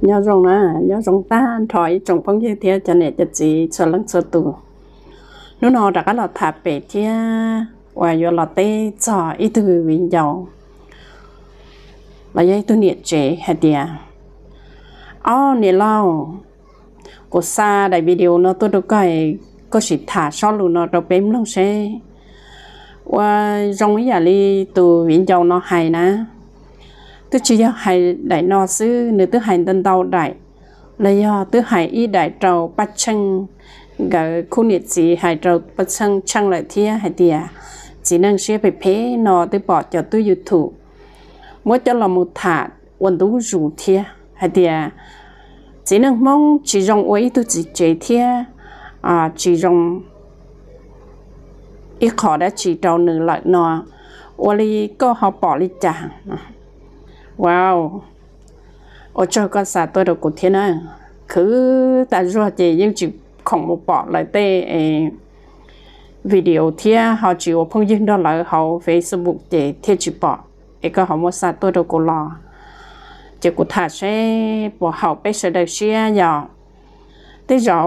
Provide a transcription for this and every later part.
nhớ rồng nè nhớ rồng ta thổi trồng phong như thế cho nên cho chị, cho lăng cho tù. Nó nó đã có là thả bể thế và giờ là tê, cho ít từ viên dầu là vậy tôi niệm chế hay đi ô nè lâu cô xa đại video nó tôi đâu cái có sự thả sau luôn nó đâu bém lông xe và trong cái đi à từ viên dầu nó hay nè tức chỉ do hay đại nọ sư nữ tức hay tân tàu đại. Là do ờ, tức hay y đại trầu bắt chân gỡ khu nhiệt sĩ hay trầu bắt chân chân lại thia hay tia chỉ năng sẽ phải phế nọ tức bỏ cho tôi dụ thủ. Mỗi cho là một thả, quần tú rủ thia hay tia chỉ năng mong chỉ rong ấy tôi chỉ chế thia à chỉ rong ít khó đã chỉ trầu nữ lại nọ. 我哩个好保利家。Wow. Ở cho con xã tôi được của thiên à cứ ta rồi thì nhưng chỉ không một bỏ lại tê video thia họ chịu phong dương đó là họ Facebook để thiết chỉ bỏ. Cái có họ một xã tôi được của lo chỉ của thà sẽ bỏ họ bây giờ được xe nhỏ tới giờ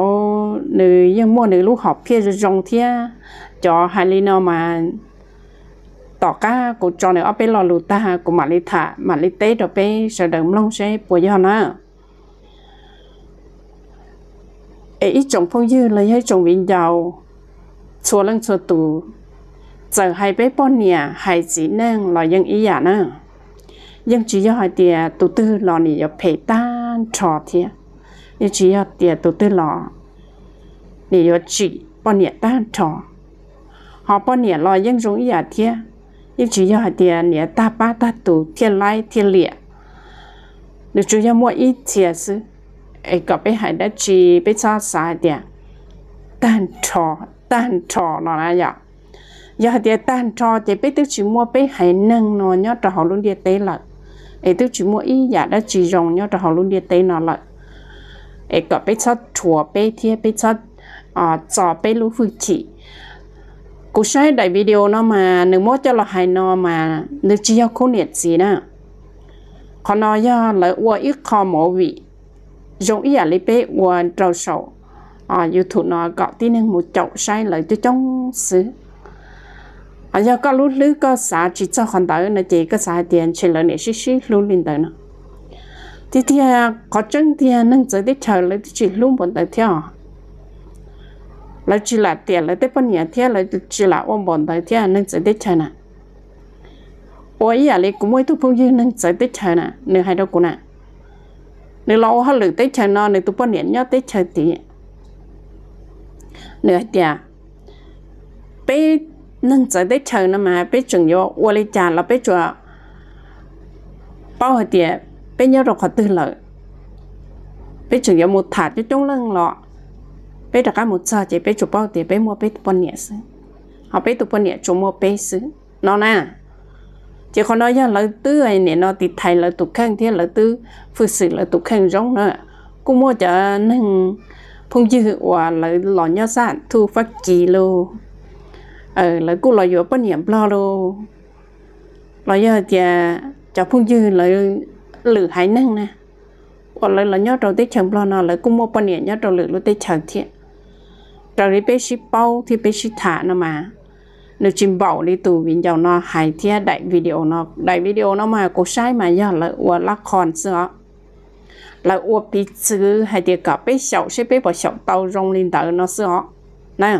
nữ, nhưng mua nữ lúc học phía trong thia cho hai lý nó mà ต่อก้ากูจอเนี่เอาไปหล่อลูตากูมาลิถามาลิเต้เดี๋ไปเสด็จลงใช้ปวยยอนะเอ้จงพงยืนเลยให้จงวินยาวชัวเรื่องชัวตูเจอให้ไปป้อนเนี่ยให้จีนังลอยยังอีหยานะยังจียอให้เตียตูตื้อลอนี่ย่าเพต้านชอเทียยังจียอเตียตูตื้อลอนี่อย่าจีป้อนเนี่ยต้านชอหอป้อนเนี่ยลอยยังจงอีหยาเทีย yêu chỉ cho chỉ cho là thì bé tức chỉ mua bé hải nâng nó nhớ cho họ luôn đi tế lại ấy tức chỉ mua ít giả đã chỉ dùng nhớ cho họ luôn đi tế nó lại ấy có bé cho chùa bé thiên bé cho à cho bé phụ chỉ cú sai đại video nó mà nếu mốt cho là hay nó mà nếu chỉ cho khôn nhiệt gì nè còn nó do là qua ít kho mổ vị. Dùng ý à lấy bé qua trâu sầu à youtube nó gọi tin nên một chậu sai lại cho trong xứ. À giờ có lúc lứa có xã chỉ cho hoàn tới nó chỉ có xã tiền, chỉ là nè xí xí luôn lên tới nó. Thì thì có chân thì nâng tới để chờ lại chỉ luôn bọn tới theo là chỉ là tiền, là tới bao nhiêu thế là chỉ là ôm bọn tới tiền nên sẽ tới chơi nè. Ôi à lấy cũng mới tu phong dương nên sẽ tới chơi nè nên hay đâu cũng nè. Nên lâu hơn lử tới chơi nó nên tu bao nhiêu nhớ tới chơi tí nếu tiền bé nên sẽ tới chơi nè mà, bé chừng vô ôi lấy trả là bé chùa bao hồi tiền bé nhớ rồi khó tư lợi. Bé chừng vô một thả cho chúng lưng lọ bé đặt cái một giờ chỉ bé chụp bao tiền bé mua bé tụi nhẹ xứ họ bé tụi nhẹ chụp mua bé xứ nó nè chỉ còn nói là lời tư ấy nè nó thì thầy là tụi khang thế là tư phụ sự là tụi khang giống nữa cũng mua cho nên phong dư và là lò nhớ sản thu phát kỳ lô ờ là cũng lo vừa bất niệm lo lô lo giờ thì cho phong dư là lử hải năng nè còn lại là nhớ đầu tết chẳng lo nào lại cũng mua bất niệm nhớ đầu lử lúc tết chẳng thiện cho đi thì bé sĩ nó mà. Nếu chim bảo đi tù vì giàu nó hài thia đại video nó, đại video nó mà cố sai mà giờ là ua lắc còn sữa là ua chữ hay thì cả bé sầu sẽ bé bỏ sầu tàu rong lên tàu nó sữa nè.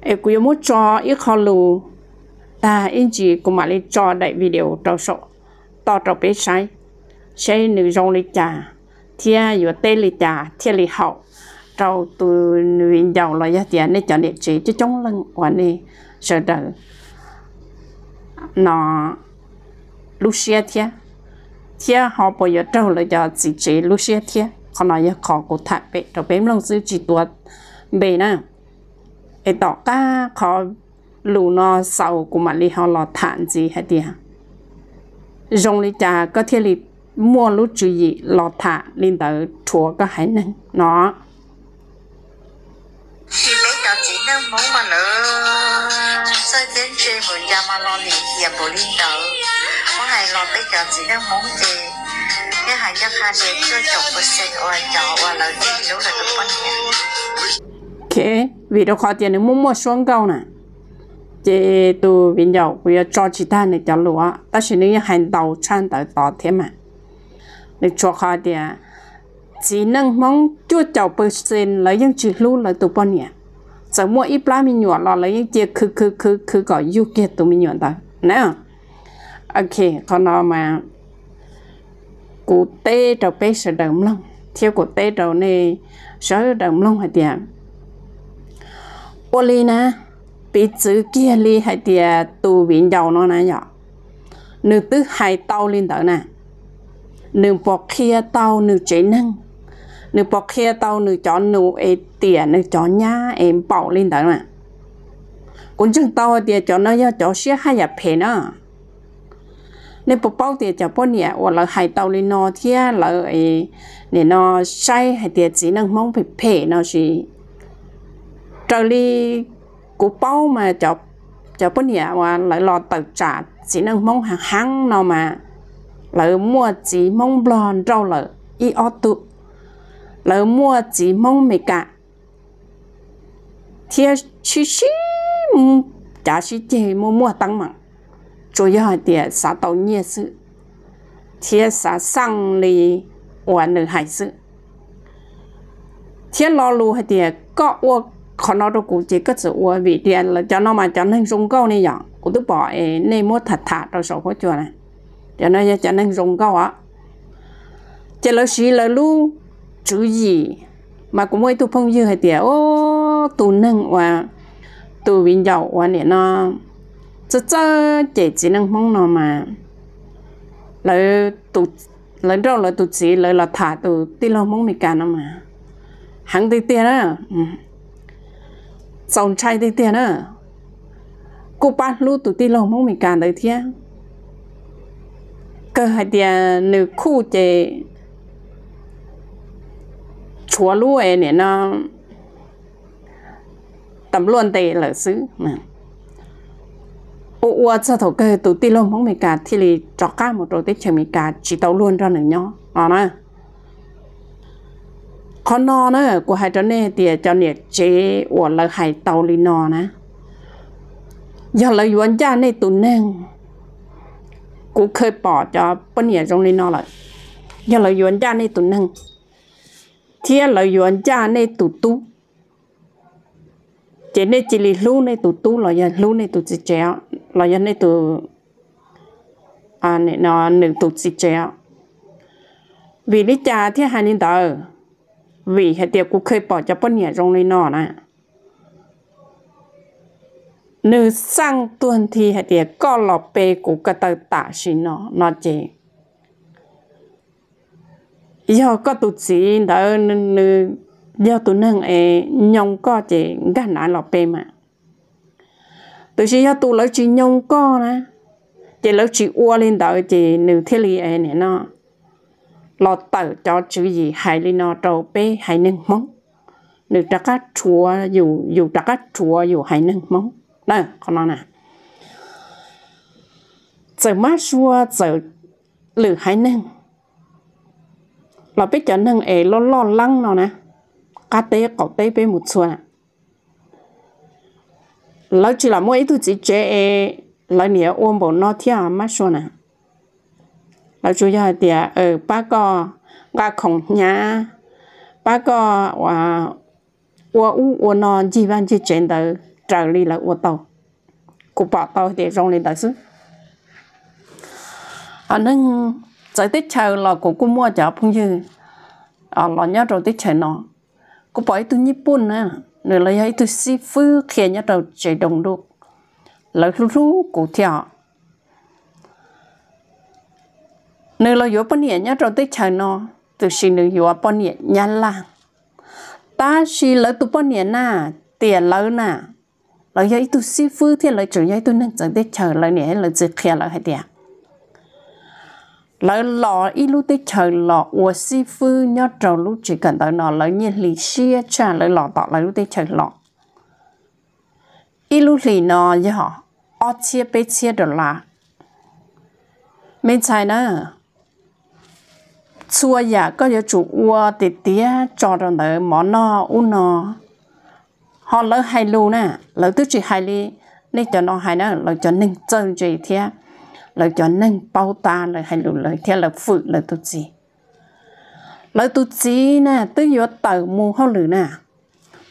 Em cứ muốn cho ít khó lù. Ta in chỉ cũng mà đi cho đại video trâu sọ to trâu bé sai. Sẽ nữ rong lên trà. Thia vừa tê lên trà, thia lên hậu trâu, tôi nuôi giàu là giá tiền để cho địa chỉ cho chống lưng quả này sợ đỡ nó lúc xe thia. Thia, họ bây giờ trâu là cho chỉ chỉ lúc xe thia. Họ nói giờ khó của thạc bệ rồi bếm lòng sư chỉ tuột. Bề nè ấy tỏ ca khó lù nó sau của mà li họ lo thản gì hết đi dùng li trà có thể li mua lúc chú gì lo thả lên tới chùa có hải năng nó thì bé cháu chỉ năng muốn mà nữa sai đến chơi một nhà mà lo liền hiệp bộ linh tử có ngày lo bé cháu chỉ năng muốn chơi thế hai cho khai để cho chồng của sen ở cho và lời gì lúc là tụi con nhà ok vì đó khó tiền nó mua mua xuống câu nè. Chị tu bây giờ bây giờ cho chị ta này cho lúa ta chỉ nên hành đầu chăn tới đó thế mà. Để cho khó tiền chỉ nâng mong chúa chào percent sen lấy những chữ lưu là tụ bọn nhỉ. Giờ mua ít lá mình nhọn là lấy những chữ khứ khứ khứ khứ gọi yêu kia tụ mình nhọn ta, nè. Ok còn nó mà cụ tê đầu bé sẽ đầm lòng, theo cụ tê đầu này sẽ đầm lòng hay tiền ô li nè bị chữ kia li hay tiền tụ viện giàu nó nè nhở. Nữ tứ hai tàu lên đó nè. Nữ bọc kia tàu nữ chế năng nữ bỏ kia tàu nữ cho nữ ế tiền nữ cho nhá, em bảo lên đó mà cũng chừng tàu tiền cho nó cho xe hay là phê nữa nếu bỏ bao tiền cho bao nhiêu hoặc là hai tàu lên nó thì là ế nên nó sai hay tiền chỉ năng mong phải phê nó gì trở đi cú bao mà cho cho bao nhiêu hoặc lại lo tự trả, chỉ năng mong hàng hàng nó mà. Lại mua chỉ mong blon rau là y ô tụ lỡ mua chỉ mong mày cả thiệt chi chi chả chỉ chỉ mua mua tăng mà chủ yếu là xã tàu nhiệt sự thiệt xã sang lì hoàn được hải sự thiệt lo lu hay thiệt có ô khó nó đâu cũng chỉ có sự ô vì tiền là cho nó mà cho nên dùng câu này vậy cũng tôi bỏ nên mua thật thà rồi sổ có chuyện này cho nên cho nên dùng câu á chỉ là xí là lu chú gì? Mà cũng mới tu phong dư hay tiệt ô tu nâng và tu vinh dầu và nè nó. Chớ chớ chỉ chỉ nâng mong nó mà. Lời tu lời đâu lời tu chỉ lời là thả tu ti lo mong mi cả nó mà. Hàng ti tiền á xong trai ti tiền á cô ba lu tu ti lo mong mình cả đấy thiệt cơ hai tiền nữ khu chế ถั่วรั่วเนี่ยนะตำรวนเตะเหลือซื้อนะโอ้วจะถูกเกยตุติลมของเมกาที่ลีจอกก้ามมดโรติเชมิกาจิตเอาล้วนเราหนึ่งย่ออ๋อนะคอนอเนอะกูหายจนเน่เตียจ้าเนี่ยเจอวดเลยหาเตาลีนอนะอย่าเลยวันจ้าในตุนแน่งกูเคยปอดจะปนเนี่ยตรงลีนอเลยอย่าเลยวันจ้าในตุนแน่ง chia là yuan cha này tụ tu chỉ nên chỉ lì lu này tụ tu là yuan lu này tụ chỉ chéo là yuan này tụ à này nó nương tụ chỉ chéo vì lý cha thì hai nên tờ vì hệ tiệp cũng khơi bỏ cho bọn nhà trong này nọ nè. Nữ sang tuần thì hệ tiệp có lọ bê của cái tờ tạ xin nó nó chỉ giờ có tụt gì đỡ nữ giờ tụi nâng ấy nhông có chỉ gắn nã lọt bê mà. Tụi chị giờ tụi lấy chỉ nhông có nè chỉ lấy chỉ ua lên đỡ chỉ nữ thế li ấy nè nó. Lọ tờ cho chữ gì hay lên nó trâu bê hay nâng móng. Nữ trắc cá chùa dù dù trắc cá chùa dù hay nâng móng. Đây con nó nè. Giờ má xua, giờ lử hay nâng là biết chẳng nâng ấy lo lo lăng nó nè. Cá tế cậu tế bên một xuân lâu chỉ là mỗi ít thứ chỉ chế ấy là nhớ ôm bộ nó theo mà xuân à lâu chủ yếu thì ờ, ba co gà khổng nhà ba co và ua u ua nó chỉ văn chỉ chuyện tới trở đi là ua tàu. Cụ bỏ tàu thì rong lên tới xứ ở à, nâng 在 tết chờ là cô cô mua cho phong như à là nhớ rồi tết chờ nó cô bỏ tôi nhấp bún nè nữa là ấy tôi xí phứ kia nhớ rồi chạy đồng đục là lúc lúc cô theo nữa là yếu bao nhiêu nhớ rồi tết chờ nó từ xin nữa yếu bao nhiêu nhá là ta xí là tôi bao nhiêu na tiền lớn na. Là ấy tôi xí phứ thì là chủ yếu tôi nên chạy tết chờ là nè là chỉ kia là hay tiền lỡ lọ ít lúc tết trời lọ ua si phu nhớ trâu lúc chỉ cần tới nó. Lỡ nhiên lì xia cha lỡ lọ tọ lỡ lúc tới chờ lọ. Ít lúc lì nó gì họ. Ở chia bê chia được là mình xài nữa xua ya có giờ chủ ua tì tía cho rồi đỡ món no, u no. Họ lỡ hai lu nè, lỡ tức chỉ hai li nên cho nó hai nữa lỡ cho nên chân gì thế lỡ cho nên bao ta lỡ hay lu lỡ theo lỡ phụ lỡ tu gì lỡ tu gì nè tức giờ tờ mua họ lử nè.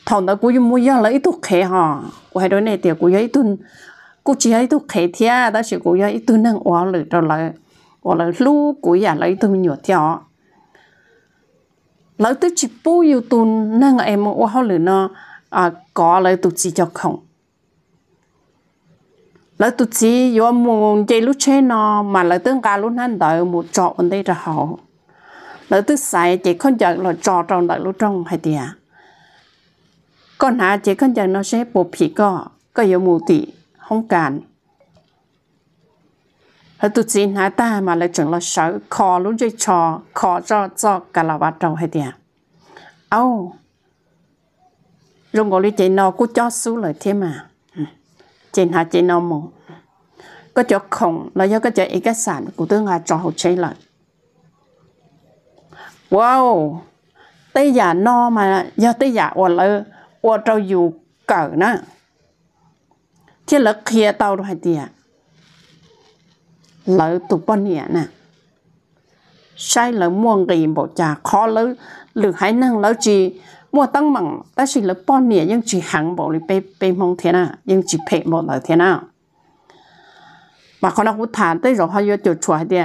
Thằng đó cũng mua giờ lỡ ít tu khé họ của hai đứa này thì cũng ít tu cũng chỉ ít tu khé thế đó chỉ cũng ít tu nâng oa lử rồi lỡ hoặc là lu của nhà lấy tu nhiều theo. Lỡ tức chỉ bù yêu tu nâng em oa họ lử nó à có lấy tu chỉ cho không. แล้วตุ๊จียอมมงใจลุเชนอมาแล้วตึ้งการลุ้นั่นดอยหมดจออันได้จะหาแล้วตึ้งใส่เจคนจากเราจอดตรงดอยลุ้ตรงให้เดียก็หาใจคนจากเราใช้ปุบผีก็ก็ยอมมูติห้องการแล้วตุ๊จีหาตามาแล้วจึงเราเสาคอลุ้นใจชอคอจอจอกะละวัดตรงให้เดียเอ้ารงกอลิเจนอกูจอดสู้เลยเทียมา tiệt con hả chỉ không chờ nó sẽ bộ phỉ có có yêu mù tị không cản hơi tu chỉ hả ta mà lại chuẩn là sợ khó lúc chơi trò khó cho cho cả là bắt đầu hay tiệt âu rồi gọi đi chị nó cũng cho số lời thế mà chị hạ chị nó mù có chỗ không là do có chỗ ý cái sản của tôi ngài cho hậu chế lại wow tây giả no mà do tây giả ở là ở trâu dù cỡ nè thế là kia tàu rồi tiệt lỡ tụ bao nhiêu nè sai lỡ mua gì bộ trà khó lỡ lỡ hãy năng lỡ chỉ mua tăng bằng ta chỉ là bao nhiêu nhưng chỉ hàng bộ đi bê bê mong thế nào nhưng chỉ phê một là thế nào mà con nó cũng thản tới rồi họ yêu chuột chuột đi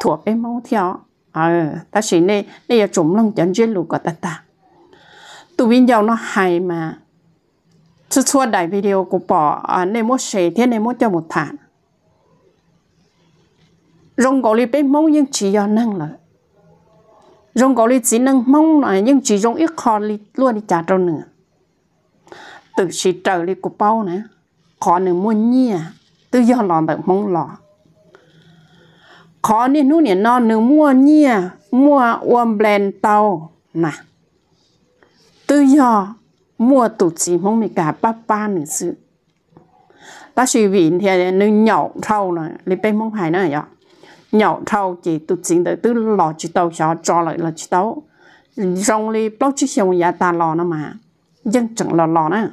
thua bê mong theo à, ta chỉ này là chúng lòng chân trên lũ của ta ta tụ viên giàu nó hay mà chú chua đại video của bỏ à này mua xe thế này mua cho một thản rong gọi li bê mong nhưng chỉ do năng lợi rong có lý chỉ nâng mong này nhưng chỉ rong ít khó lý luôn đi trả trâu nữa từ chỉ trở lý của bao nè. Khó nữa mua nhia. Từ do lòng được mong lò khó nên nu nè non nữa mua nhia. Mua uom blend tàu. Nè từ do mua tụ chỉ mong mình cả ba ba nữa sự. Ta suy vì thì nó nhậu thâu này lý bên mong phải nữa vậy dạ nhỏ thâu chỉ tụt chính tới tứ lò chỉ tàu cho cho lại là chỉ tàu. Rong li bao chiếc xe nhà ta lò nó mà. Dân chẳng lò lò nữa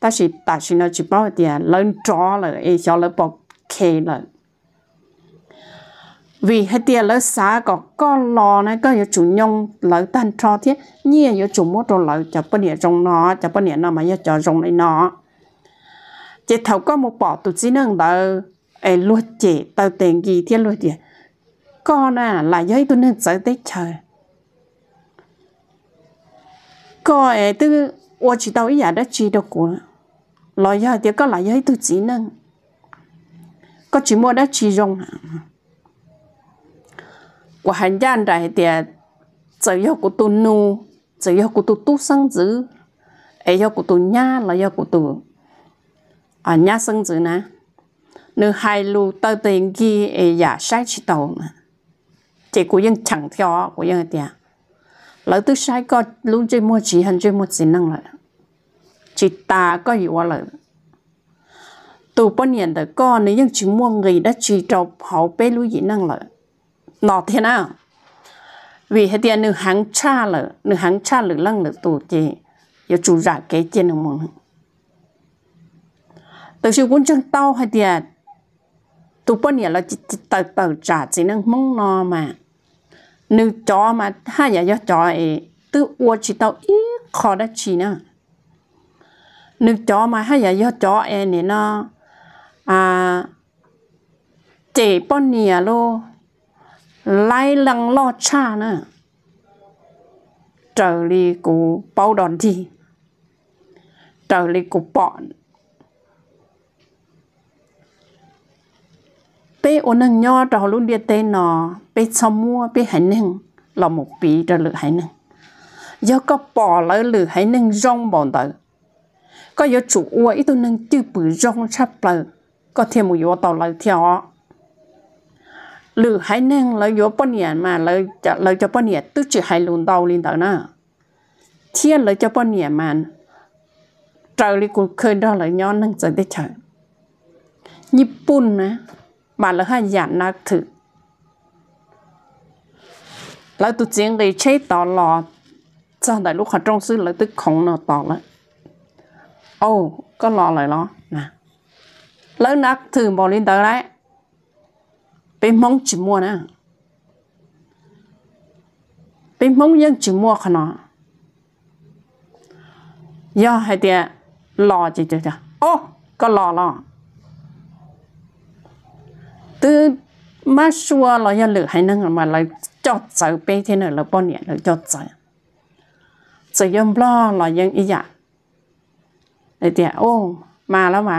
ta chỉ ta chỉ nó chỉ bao tiền lớn cho lại ấy cho lại bọc kê lại. Vì hết tiền lỡ xá có có lò này, có nhiều chủ nhông lỡ tan cho thế nhiều nhiều chủ mua đồ lỡ cho bên nhà trong nó, cho bên nhà nó mà cho trong này nó. Chỉ thầu có một bỏ tụt chỉ năng lỡ ai luộc chế tao tiền gì thì luộc chế con à là giấy tôi nên giải tết trời có ai tư ô chỉ tao ý giả đã chỉ được của lo giờ thì có là giấy tôi chỉ nâng có chỉ mua đã chỉ dùng, của hành gian đại thì à, chỉ yêu của tôi nu chỉ yêu của tôi tu sang dữ. Ai yêu của tôi nha là yêu của tôi. À nha sang dữ nè nếu hai lu tao tiền kia ấy giả sai chỉ tàu mà. Chỉ của dân chẳng theo của dân tiền lỡ tôi sai có luôn chơi mua chỉ hơn chơi mua chỉ năng lại chỉ ta có gì quá lợi. Từ bao nhiêu đời con nếu những chỉ mua người đã chỉ trâu họ bé lưu gì năng lợi. Nọ thế nào? Vì hệ tiền nữ hàng cha lợi nữ hàng cha lợi lăng lợi tụ chỉ giờ chủ giả cái trên được mong từ sự quân chân tao hay tiền tu bao nhiêu là chỉ tờ tờ trả chỉ năng mong nó mà nếu chó mà hai nhà chó ấy tự uo chỉ tao ít khó đã chỉ nữa nếu chó mà hai nhà chó ấy nè nó à chỉ bao nhiêu lô lại lăng lo cha nữa trở đi của bao đòn thì trở đi của bọn bé ôn năng nhỏ trò luôn đi tên nó bé xong mua bé hãy nâng là một bí trò lửa hãy nâng do có bỏ lỡ lửa hãy nâng rong bọn tờ có giờ chủ ua ít tôi nâng tiêu bự rong sắp lỡ có thêm một yếu tàu lời theo lửa hãy nâng lời yếu bao nhiêu mà lời cho cho bao nhiêu tôi chỉ hãy luôn tàu lên tờ nữa thiên lời cho bao nhiêu mà trời đi cũng khơi đó lời nhỏ nâng giờ tới chờ nhịp bún nè mà là hai dạng nát thử lại tụ chiến để chế tỏ lò. Cho đại lúc họ trong sư lại tức khổng nó tỏ lại? Ô có lò lại lo nè. Lớn nát thử bỏ lên tới đấy. Bên mong chỉ mua nè. Bên mong nhân chỉ mua khả nó do hai tiệt lò chỉ chứ chứ ô, có lò lò. ตื้อมาชัวเรา tư mà xua lo ya lửa hay năng mà lại cho cháu bé thế nào là bao nhiêu là cho cháu giờ yếm lo là yếm ý dạ ตี้ยโอ้มาแล้วมา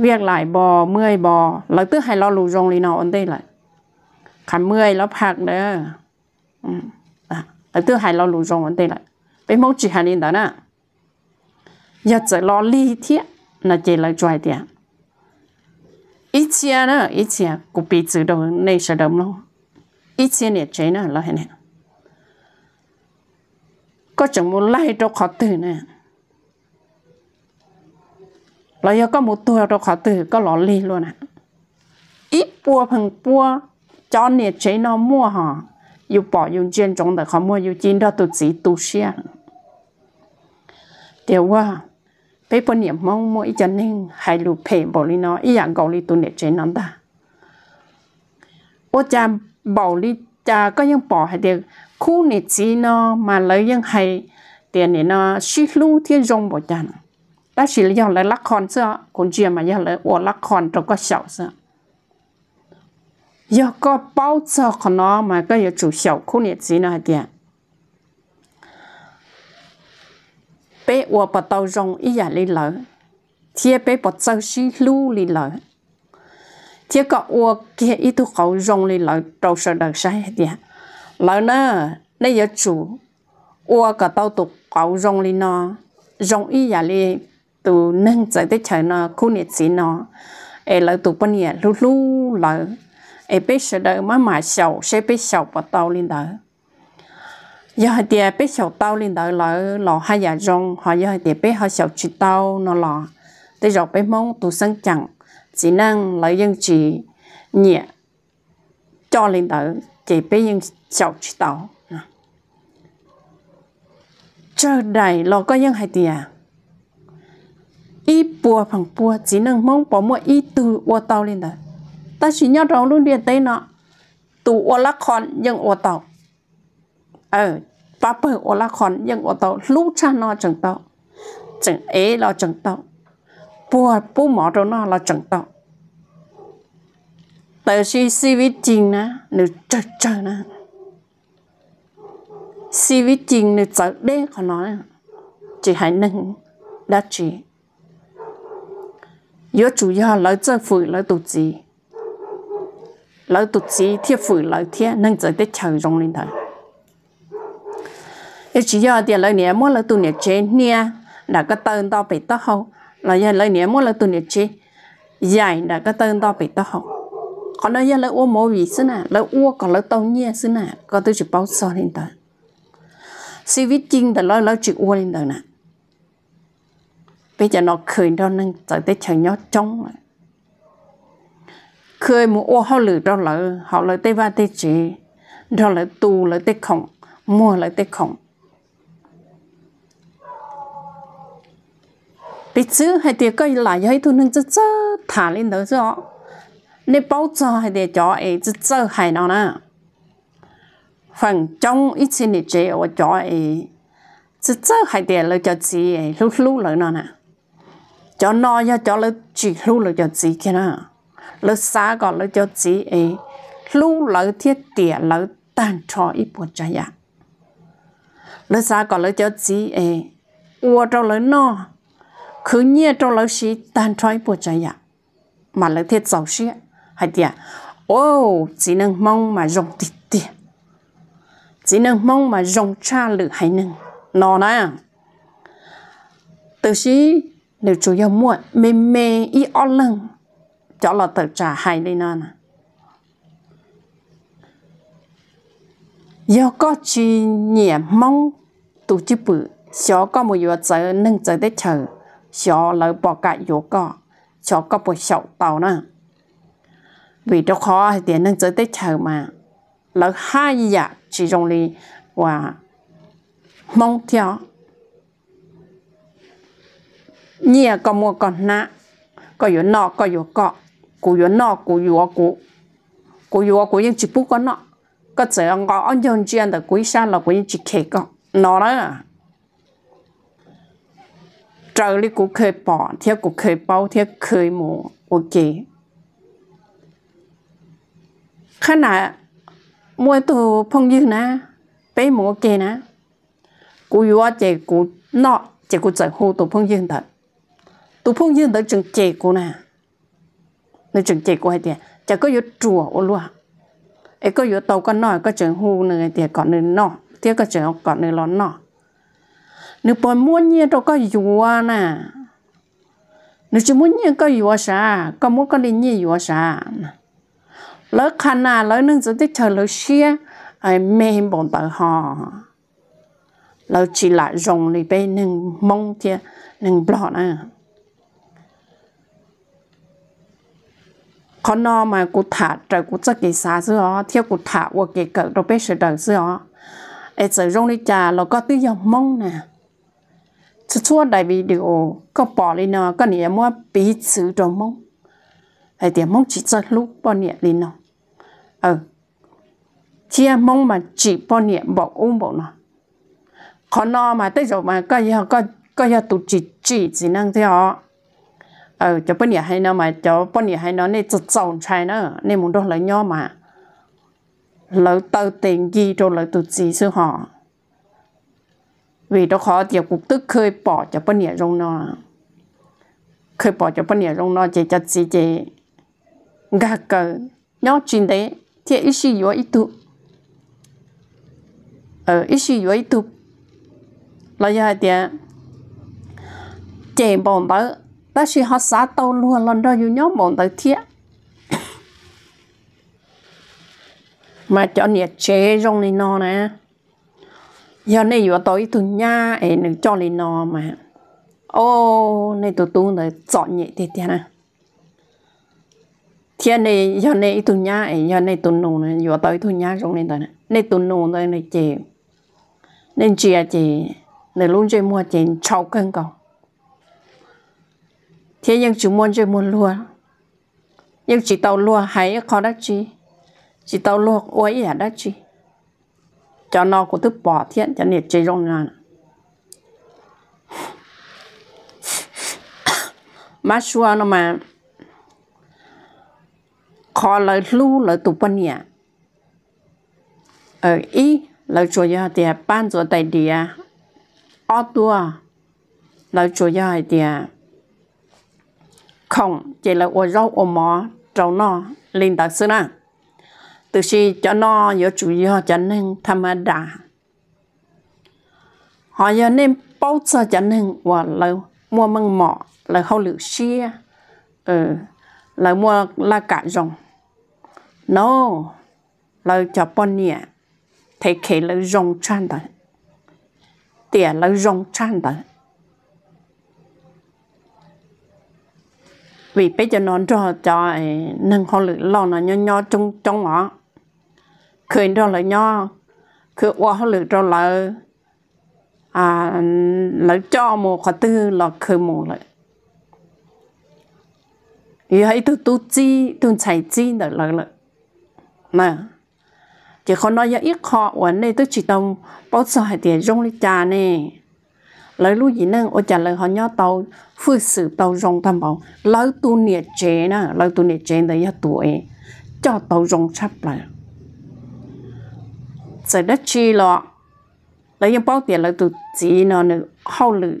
เรียกหลายบอเมื่อยบอเราตื้อให้เราหลูรงลีนอนได้เลยขันเมื่อยแล้วพักเด้ออืมอะเราตื้อให้เราหลูรงอันได้เลยไปมองจีฮันนี่เด้อนะอย่าจะรอลีเทียนาเจเราญจอยเดีย ít chia nữa ít chia cũng bị tự đầu này sẽ đâm luôn. Ít chia này chế nữa là thế này có chẳng muốn lại đâu khó từ nè. Là giờ có một tuổi đâu khó từ có lọ li luôn à ít bua bằng bua, cho nè chế nó mua hả yêu bỏ dùng trên trong đời họ mua yêu chín đó tụt gì tu xia. Điều qua bé bọn niệm mong mỗi chân nên hay lù phê bảo lý nó. Ý dạng gọi đi tu niệm chế nó ta. Ô cha, bảo lý cha, có những bỏ hay điều khu niệm chỉ nó mà lấy những hay tiền này nó suy lưu thiên rong bảo cha nó. Ta chỉ là dòng lấy lắc con sao còn chuyện mà lấy ô lắc con trong có sầu sao giờ có bao giờ con nó mà có yêu chủ sầu khu niệm chỉ nó hay tiền bé ua bà tàu rong ý giả lì lỡ chia bé bà đầu xí lưu lì lỡ chia có ua kia ý tu khẩu rong lý lỡ đầu sợ đời sai dạ. lỡ nơ đây giờ chủ ua cả tàu tục khẩu rong lì nó rong ý giả lì tu nâng giải tới chờ nó khu nhiệt xí nó ê lỡ tu bên nhà lưu lưu lỡ ê bé sợ đời mà mà sầu sẽ bé sầu bà tàu lì đời giờ thì bé sầu tao lên đó là lò hai giờ rong. Họ giờ thì bé họ sầu chỉ tao nó lò tới rồi bé mong tu sân chẳng chỉ năng lấy dân chỉ nhẹ. Cho lên đó chỉ bé dân sầu chỉ tao. Chờ đầy lò có dân hai tiền ít bùa phẳng bùa, chỉ năng mong bỏ mua ít từ ô tao lên đó ta chỉ nhớ rồi luôn điện tay nó. Tụ ô lắc con dân ô tao ờ bà ô la khòn nhưng ô tàu lú cha nó chẳng tàu chẳng ế là chẳng tàu bùa, bù mỏ đâu nó là chẳng tàu tờ si si vi trình nè nữ trời trời nè. Si vi trình nữ sợ đế của chỉ hãy nâng đã chỉ yếu chủ yếu lấy cho phụ lấy tụ gì. Lấy tụ gì thiết phụ lấy thiết nâng giờ để chờ rong lên thôi ý chỉ do tiền lợi nhẹ mỗi là tu nhẹ chế nia đã có tên to bị to hậu. Là giờ lợi nhẹ mỗi là tu nhẹ chế dài đã có tên to bị to hậu. Còn đây giờ lợi uo mỗi vị xí nè lợi uo còn lợi tàu nhẹ xí nè có tôi chỉ bao so lên tới si viết chinh đã lợi lợi chỉ uo lên tới nè bây giờ nó khởi đó nên tới tới chờ nhó trống khơi một ô họ lử đó lợi họ lợi tây va tây chỉ đó lợi tu lợi tây khổng, mua lợi tây khổng. Bị chứ hay thì cái lại hay thu nâng chứ chứ thả lên đó chứ nếu bao giờ hay để cho ấy chứ chứ hay nó nè. Phần trong ít xin thì chế ở cho ấy chứ chứ hay để là cho ấy lúc lúc lại nó nè. Cho nó ya cho là chỉ lúc là cho gì kia nè. Là xa còn là cho gì ấy lúc lại thiết tiền là tan cho ít bộ trái ya là xa còn là cho gì ấy, ua cứ nhớ cho lâu sĩ tan trói bộ trái ạ. Mà lấy thiết giàu sĩ hay tiệt ô mong mà dùng tít tiệt mong mà dùng cha lự hay nâng. Nó nè từ sĩ nếu chủ yếu muộn, mê mê y o lưng cho là tự trả hay đây nè do có chi nhẹ mong tụ chỉ bự, xó có một yếu giờ nâng giờ để chờ xó lỡ bỏ cả yếu cỏ xó có bộ sậu tàu nè vì đó khó thì tiền nâng tới tới chờ mà lỡ hai dạ chỉ dùng đi và mong theo nhiều có mua còn nạ có yếu nọ có yếu cọ cú yếu nọ cú yếu cú cú yếu cú nhưng chỉ bút có nọ có thể ngõ anh dân chuyên được quý sa là quý chỉ kể có nó đó เจอาลิกูเคยป่อเที่ยกูเคยเป้าเที่ยเคยหมูโอเคขนาดมวยตัวพงยืนนะไปหมูโอเคนะกูอยู่ว่าเจกูเนอกเจกูจะหูตัวพงยืนแต่ตัวพงยืนแต่จึงเจกูนะในจึงเจกูให้เดียจะก็อยู่จั่วอ้ลัไอ้ก็อยู่โตก็น้อยก็จึงหูเนื้อเดียก่อนเนื้อเนอกเที่ยก็จึงก่อนเนื้อร้อนเนาะ trời đi cú khơi bỏ theo cú khơi bao theo khơi mù ok khả năng mua tu phong dư na bé mù ok na cú yếu chỉ cú nọ chỉ cú chạy hồ tu phong dư thật tu phong dư thật chừng chỉ cú na nó chừng chỉ cú hay tiền chả có yếu chùa ô luôn ấy có yếu tàu con nọ có chừng hồ nữa tiền còn nữa nọ tiếc có chừng còn nữa lo nọ nếu bọn muốn nhiên đâu có yếu nè nếu chỉ muốn nhiên có yếu sao có muốn có đi nhiên yếu sao lỡ khăn à lỡ nâng giờ tích chờ lỡ xia ai mê hình bọn tờ họ lỡ chỉ lại rồng đi bên nâng mông kia nâng bọ nè con nó mà cụ thả trời cụ chắc cái xa xưa theo cụ thả qua cái cỡ đồ bé sợ đời xưa ai giờ rong đi trà là có tư dòng mông nè chú chua đại vì điều có bỏ đi nó có nghĩa mua bí sử trong mông hay tiền mông chỉ cho lúc bao nhiêu đi nó ờ chia mong mà chỉ bao nhiêu bỏ ôm bỏ nó còn nó mà tới rồi mà có gì có có gì tụ chỉ chỉ chỉ năng thế họ ờ cho bao nhiêu hay nó mà cho bao nhiêu hay nó nên tự trồng trái nó nên muốn đâu lấy nhau mà lấy tờ tiền gì rồi lấy tụ chỉ sư họ vì đó khó tiệp cũng tức khơi bỏ cho bao nhiêu rong nó khơi bỏ cho bao nhiêu rong nó chỉ chặt chỉ chỉ gà cờ. Nhau chuyện đấy thì ít gì yếu ít tu ờ ít gì yếu ít tu là như thế thì chỉ bọn đó ta chỉ họ xả tàu luôn, lần đó yêu nhau bọn đó thiệt mà cho nhiệt chế trong này nó nè giờ này vừa tối tu nhà, ấy đừng cho lên nó mà. Ô này tụi tu này chọn nhẹ thế thế này này giờ này tụi nhà ấy giờ này tụi nô này vừa tới tụi nhà trong này đó này này tụi nô đây này chị nên chị à chị này luôn chơi mua chị chậu cân cầu thế nhưng chỉ muốn chơi muốn luôn nhưng chỉ tàu lúa hay khó đắt chi chỉ tàu lúa ôi à đắt chi cho nó cũng thức bỏ thiện, cho nên chơi rong nhà mà xua nó mà. Khó lời lu, lời tụ bên nhà ở ờ, ý, lời chủ yếu thì ban cho đại địa. Ở tua, lời chủ yếu thì không, chỉ là ô rau ô mỏ, trâu nó linh đặc sư nè từ khi cho nó giờ chủ yếu cho nên tham đà họ giờ nên bao giờ cho nên và lời mua măng mỏ là hậu lựu xia ờ, ừ là mua là cả rồng. No là cho bọn nhẹ thấy khi là rồng chan đó tiền là rồng chan đó vì bây giờ nó cho cho ờ, nâng họ lử lo nó nhỏ nhỏ trong trong ngõ khởi đó là nho khởi qua họ lựa cho là à là cho một khóa tư là khởi một lại vì hãy tu tu chi tu chạy chi đó là là mà chỉ còn nói ít họ vấn này tôi chỉ đồng bao giờ hãy tiền rong đi trà nè lấy lúc gì nè ở trả lời họ nhớ tàu phu sự tàu rong tham bảo lấy tu nhiệt chế nè lấy tu nhiệt chế đấy tuổi cho tàu rong sắp lại giờ đất chi lo lấy những bao tiền lấy tu chỉ nó nữa hậu lự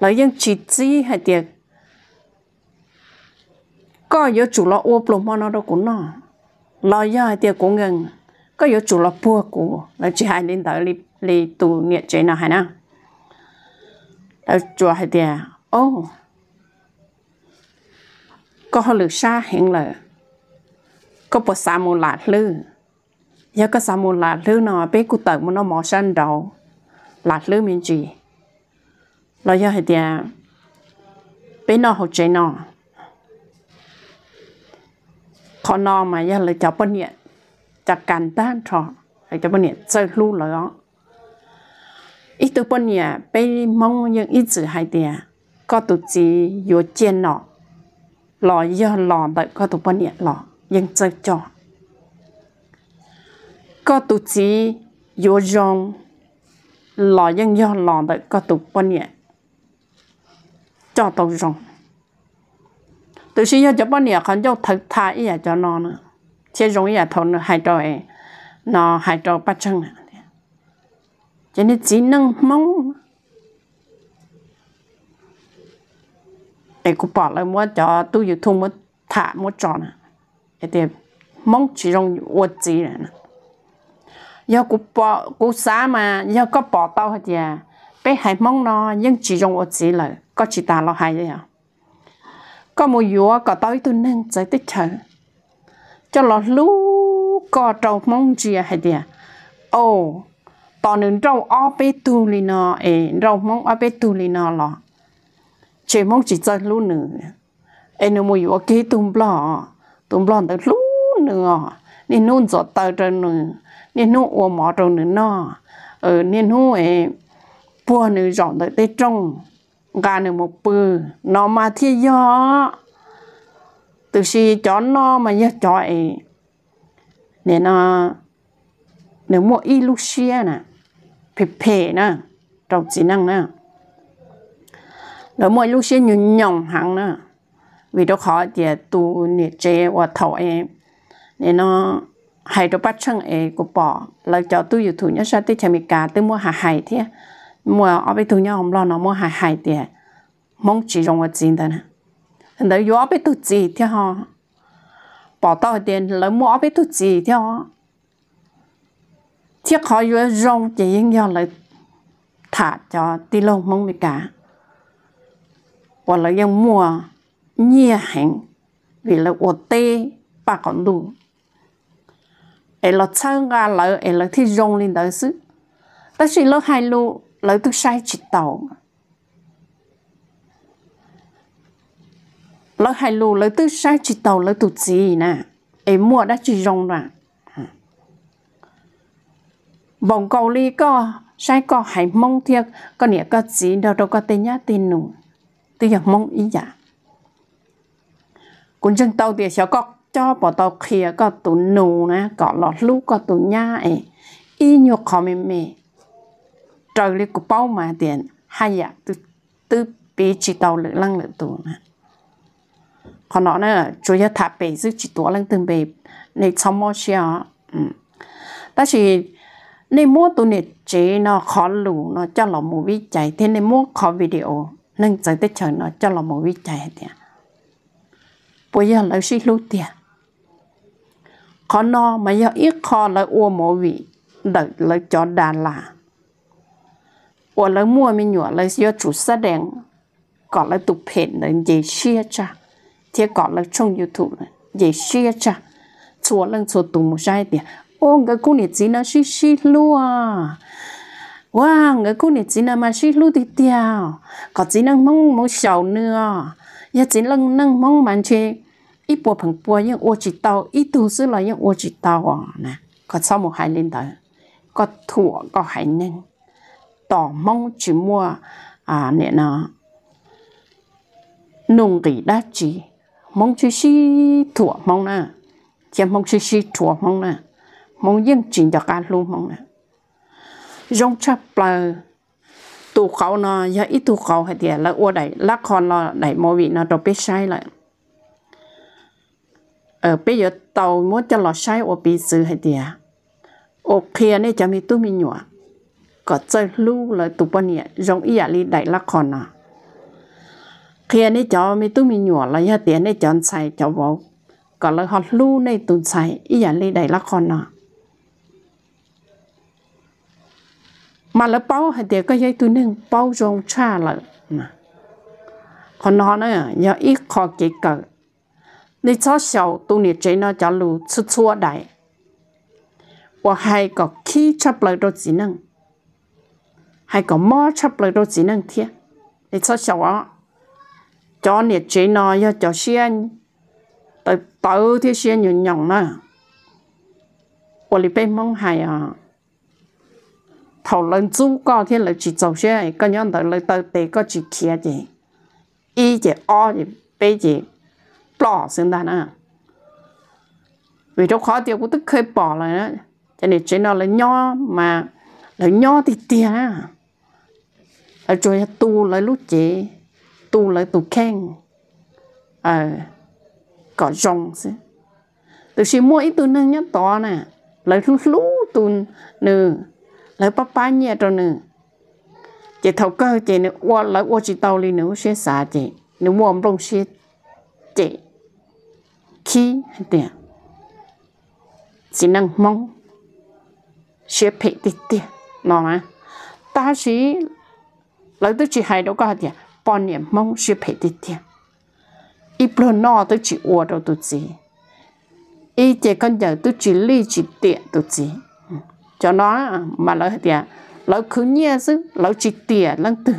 lấy những chỉ chỉ hay tiền có yếu chủ lo ô plom mà nó đâu cũng nó lo hay thì cũng ngừng có yếu chủ lo bua của là chỉ hai đến tới li li tu nhiệt chế nào hay nào là chùa hay thì ô có hậu lựa xa hiện là có bộ sa mù lạt lư giờ có sa mù lạt lư nó bé cụ tật mà nó mò sân đầu lạt lư mình gì lo ya hay thì bé nó học chế nó khó nó mà giờ là cháu bên nhẹ cho cản tan trọ là cháu bên nhẹ chơi lu rồi đó ít tu bên nhẹ bây mong những ít chữ hay tiền có tụ chỉ có tiền nọ lò giờ lò đợi có tụ bên nhẹ lò nhưng chơi cho có tụ chỉ có rong, lò nhưng giờ lò đợi, có tụ bên nhẹ. Cho tụ rong từ khi giờ cho bao nhiêu con cho thật thà ý cho nó nữa. Chỉ 容易 thôn hai trò ấy. Nó hai trò bắt chân cho nên chỉ nâng mong để cũng bỏ lại mua cho tôi yêu thương mua thả, mua trò nè thì mong chỉ dùng vật gì nè. Giờ cũng bỏ cũng xả mà giờ có bỏ tao hết à? Bé hay mong nó nhưng chỉ dùng vật gì là có chỉ ta lo hay vậy à? Có một yếu có tới tôi nên giải tích chờ cho nó lú có trâu mong gì à, hay đi ô, tao nên trâu ở bên tu li nó ê trâu mong ở bên tu li nó lo chỉ mong chỉ chơi lú nữa em nó một yếu cái tung blo tụm lon được lú nữa. Nên nôn giọt tơ cho nữa ừ, nên nôn ôm mỏ cho nữa nó ờ nên nôn ê bùa nữa dọn được tới trong gà nữa một bự. Nó mà thi gió. Từ khi chó nó mà nhớ chó ấy nên nó nếu mua y lúc xia nè, phê phê nè trong chỉ năng nè. Nếu mua lúc xia nhung nhung hàng nè vì đó khó thì tu nhiệt chế và thọ em nên nó hay đó bắt chân ấy của bỏ là cho tu yêu thủ nhớ sao tôi chả bị cả tới mua hà hải thế mua ở bên tôi nhớ không lo nó mua hà hải thì mong chỉ dùng một gì đó nè nó đấy ở bên tu gì thế ha bỏ tao tiền lấy mua ở bên tu gì thế ha thiết khó yếu dùng chỉ những do lại thả cho tí lông mong bị cả và là những mua nhẹ hành vì là ổ tê bà con đủ. Ấy là cháu ra là ấy là thì rong lên đó chứ ta chỉ là hai lô là tôi sai chỉ tàu. Là hai lô là tôi sai chỉ tàu là tôi gì nè ấy mua đã chỉ rong rồi vòng cầu ly có, sai có hai mong thiệt. Có nghĩa có gì đâu đâu có tên nhá, tên nụ tôi giờ mong ý dạ cũng chân tàu thì sẽ có cho bỏ tàu kia có tụ nụ nè có lọt lú có tụ nhá ấy. Ý nhục khó mềm mềm trời lý của bao mà tiền. Hay à tư tư bị chỉ tàu lửa lăng lửa tù nè. Còn nó nè chủ yếu thả bể giữ chỉ tổ lăng từng bể này xong mô xe ừ. Ta chỉ này mua tụ này chế nó khó lù, nó cho lọ một vị chạy. Thế này mua khó video, nâng giới thích chờ nó cho lọ một vị chạy thì bây giờ lấy xí lưu tiền khó nó mà giờ ít khó lấy uo một vị đợi lấy cho đà là uo lấy mua mình nhựa lấy do chủ sát đèn có lấy tụ phèn lấy dễ xia cha thế có lấy trong youtube lấy dễ share cha chùa lần chùa tụ một sai tiền ô người cô này chỉ là xí xí luôn à wow người cô này chỉ là mà xí luôn thì tiêu có chỉ là mong mong sầu nữa ya chỉ là nâng mong mà chơi ít bộ phận bộ những ô chỉ tàu ít tu sư là những ô chỉ tàu à nè có sau một hai lên đó có thua có hai nên tỏ mong chỉ mua à nè nó nung kỳ đá chỉ mong chú xí thua mong nè chỉ mong chú xí thua mong nè mong yên chỉnh cho cả luôn mong nè rong chắp là tụ khẩu nó giờ ít tụ khẩu hay thì là ua đại lá con lo đại mô vị nó đâu biết sai lại ở bây giờ tàu muốn cho nó sai ô bị sự hay thì ô kia này cho mình tu mình nhọ có chơi lưu là tụ bao nhiêu rong ý à li đại lá con nó kia này cho mi tu mi nhỏ là giờ tiền này chọn sai cho vào còn là họ lưu này tụi sai ý là lấy đầy là con nó mà lỡ bao hay để cái giấy tôi nên bao rong cha lỡ còn nó nữa nhớ ít khó kể. cỡ đi cho sầu tôi nè chế nó cho lù chút chua đại và hay có khi chấp lời đồ chỉ năng hay có mò chấp lời đồ chỉ năng thiệt đi cho sầu á cho nè chế nó cho cho xiên tới tới thì xiên nhọn nhọn nữa và đi bên mong hay à thầu lần chú có thì là chỉ 走 xe cái nhóm tới là tới để có chỉ kia gì y chỉ o gì bé gì bỏ sinh ra nữa vì chỗ khó tiêu cũng tức khơi bỏ lại đó cho nên chỉ nó là nho mà là nho thì tiền à ở chỗ tu lại lúc chị tu lại tu khen ờ có rong chứ từ khi mua tu nâng nhất to nè lại lúc lúc tu nè lấy bắp ba nhẹ cho nè. Chị thầu cơ chị nè, qua lấy qua chị tàu đi nữa xe xả chị. Nếu mua ông xe chị. Khi tiền chỉ năng mong. Xe phải đi tiền nó mà. Ta chỉ lấy tới chị hai đâu có tiền bao nhiêu mong xe phải đi tiền ít bữa nọ tới chị ủa đâu tôi chị ít chị con giờ tới chị ly chị tiền tôi chị cho nó mà lỡ tiền à, lỡ cứ nghe chứ lỡ chỉ tiền lăng từ.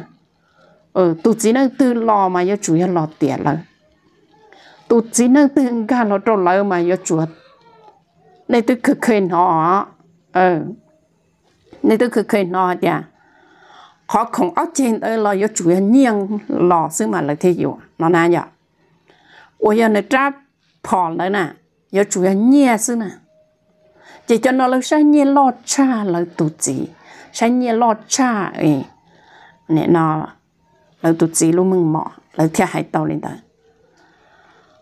Ờ tụt chỉ năng từ lò mà do chủ yếu lò tiền lỡ. Tụt chỉ năng từ cả lò trâu lỡ mà do chủ này tôi cứ khuyên họ ờ này tôi cứ khuyên họ tiền à, họ không áo trên đây lò do chủ yếu nghiêng lò xứ mà lỡ thế yêu nó nãy giờ, ôi giờ này tráp phò lỡ nè do chủ yếu nghe xứ nè.，chỉ cho nó là sáng nhiên lo cha là tụ chỉ. Sáng nhiên lo cha ấy. Nè nó là tụ chỉ luôn mừng mỏ. Là theo hai tàu lên đó.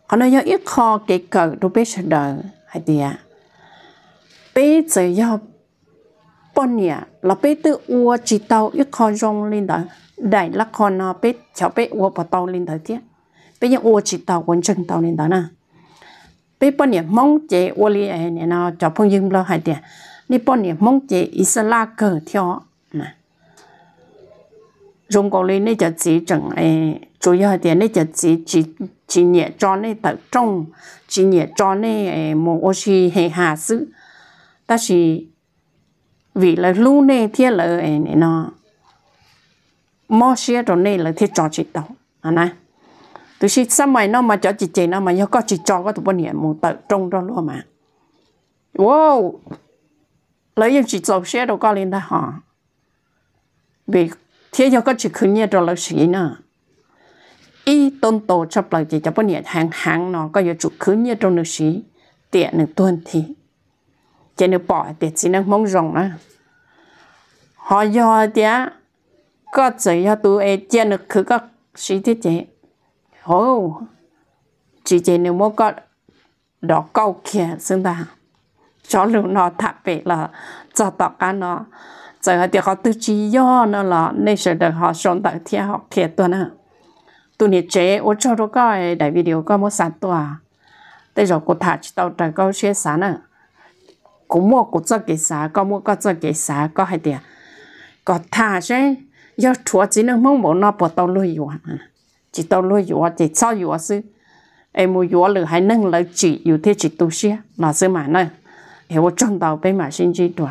Họ nói ít kho cái cờ đồ biết sao đời. Hay đi à bây bọn nhiêu là bây tự ua chỉ tàu ít kho rong lên đó. Đại là kho nó bây cháu bây ua bỏ tàu lên đó tiếc bây giờ ua chỉ tàu quân chân tàu lên đó nè bây bọn nè mong chế ô li ấy à, nè, nó cho phong dương lo hai tiền nè bọn nè mong chế isla cờ theo nè. Dùng cổ lý nè chỉ chỉ chẳng ấy chủ yếu hai tiền nè cho chỉ chỉ chỉ nhẹ cho nè tập trung chỉ nhẹ cho nè một ô chi hệ hạ sự vì là lưu nè thiết là ấy nè, nó mò xe rồi nè, là thiết cho chỉ tàu. À nè từ khi sao này nó mà cho chị chị nó mà nhớ có chị cho có tụi bọn nhiệt một tự trong đó luôn mà. Wow. Lấy em chị dầu xe đâu có lên đó hả? Vì thế cho có chị khuyên nhiệt rồi là gì nữa y tôn tổ chấp lại chị cho bọn nhiệt hàng hàng nó có những chủ khuyên nhiệt trong nước sĩ tiện được tuần thì. Chỉ được bỏ để chỉ năng mong rộng nữa họ do tiếc có chỉ cho tụi em chỉ được cứ có sĩ thế chị ồ chỉ chỉ nếu mua có đó câu kia, xứng ta cho lúc nó thạp về là cho tao cá nó. Giờ thì họ tư chỉ do nó là nên sẽ được họ sống tại thiên học thiệt tuần à tụi này chế ô cho đồ coi đại video có một sản tua đây à. rồi cô thả chỉ tao trời câu chia sản à cũng mua cũng cho cái sản có mua có cho cái sản có hai tiền. Có thả sẽ do chúa chỉ nên mong muốn nó bỏ tao lùi vào chỉ tao lôi yếu chỉ sao yếu sư em mua yếu lử hay nâng lấy chỉ yếu thế chỉ tu sĩ là sư mà nè hiểu trong tàu bên mà sinh chi tuổi